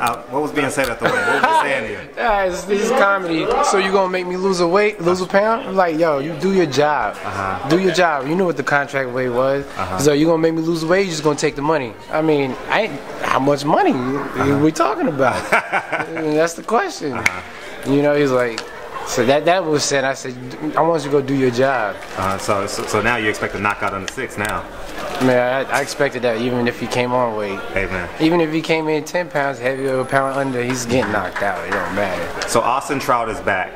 Uh, what was being said at the weigh? What was he saying to you? Yeah, it's, this is comedy. So you gonna make me lose a weight, lose a pound? I'm like, yo, you do your job. Uh-huh. Do your job. You know what the contract weight was. So you gonna make me lose weight? You just gonna take the money? I mean, I how much money Uh-huh. we talking about? I mean, that's the question. You know, he's like. So that that was said. I said, I want you to go do your job. Uh, so, so so now you expect a knockout on the six now. Man, I, I expected that even if he came on weight. Hey man. Even if he came in 10 pounds heavier or a pound under, he's getting knocked out. It don't matter. So Austin Trout is back.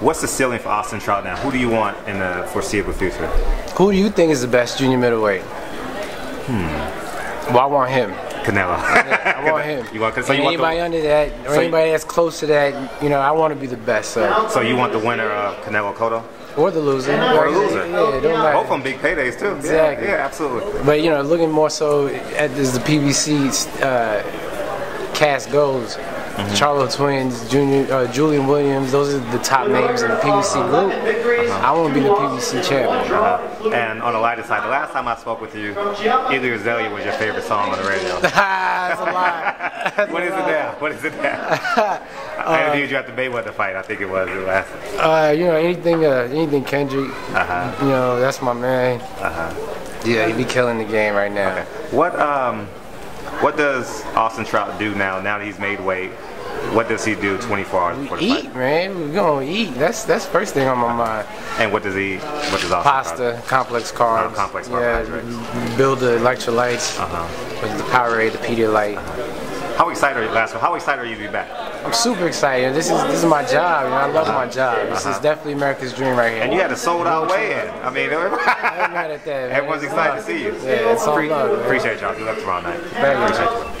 What's the ceiling for Austin Trout now? Who do you want in the foreseeable future? Who do you think is the best junior middleweight? Hmm. Well, I want him. Canelo. I want him. You want, so and you want anybody the, under that, or so anybody that's close to that, you know, I want to be the best. So. so you want the winner of Canelo Cotto Or the loser. or the loser? Yeah, it don't matter. Both of them big paydays too. Exactly. Yeah, yeah, absolutely. But you know, looking more so at as the PBC uh, cast goes, Mm-hmm. Charlo Twins, Junior, uh, Julian Williams, those are the top names in the PBC group. Uh-huh. I want to be the PBC champion. And on the lighter side, the last time I spoke with you, Iggy Azalea was your favorite song on the radio. That's a lot. what is it now? What is it now? I interviewed you at the Mayweather fight. I think it was the last. Uh, you know, anything, uh, anything Kendrick. Uh-huh. You know, that's my man. Uh-huh. Yeah, he be killing the game right now. What um, what does Austin Trout do now? Now that he's made weight, what does he do 24 hours before the Eat, fight? man. We gonna eat. That's that's first thing on my mind. And what does he? What does Austin Trout? Pasta, complex carbs. Oh, complex Yeah, build the electrolytes Uh-huh. with the Powerade, the Pedialyte. How excited are you? Last one. How excited are you to be back? I'm super excited. This is this is my job. You know, I love my uh-huh. job. This is uh-huh. definitely America's dream right here. And you had a sold out weigh-in. I mean, I'm mad at that. man. everyone's excited to see you. Yeah, it's all Pre- love. man. Appreciate y'all. Good luck tomorrow night. Thank you. Appreciate you.